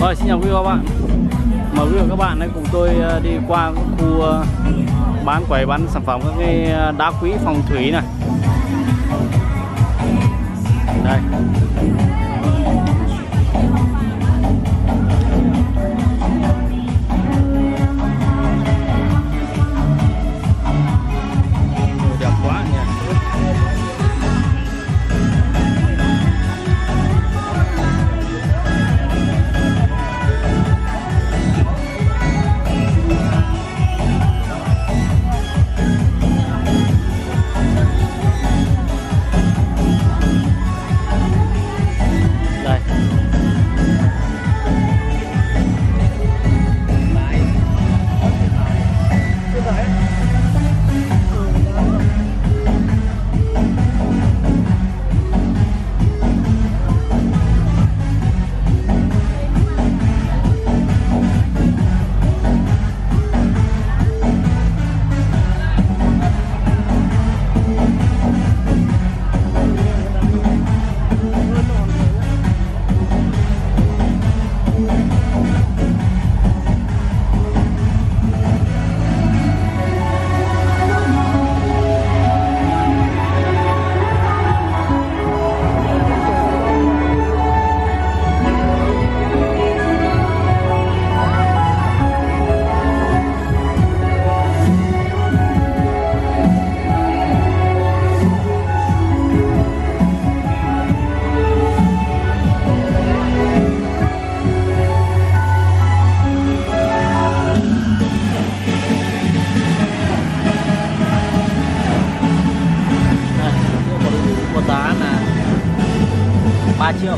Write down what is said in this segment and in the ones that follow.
Rồi xin chào quý các bạn. Mời quý vị và các bạn hãy cùng tôi ờ, đi qua khu ờ, bán quầy bán sản phẩm các cái ờ, đá quý phong thủy này. Đây. 3 triệu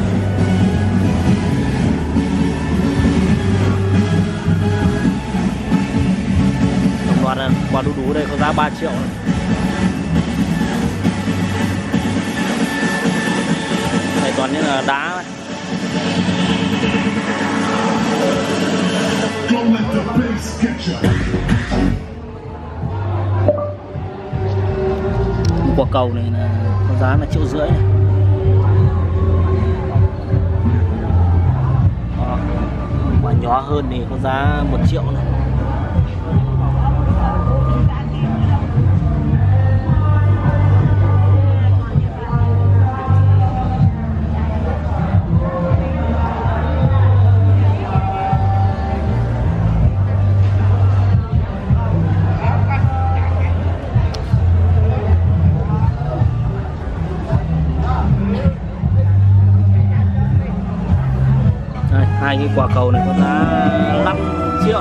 Đồng loạt là quả đu đủ đây, có giá 3 triệu này. Đây toàn những là đá này. Quả cầu này là có giá là triệu rưỡi này. Nhỏ hơn thì có giá 1 triệu này. Hai cái quả cầu này có giá 5 triệu.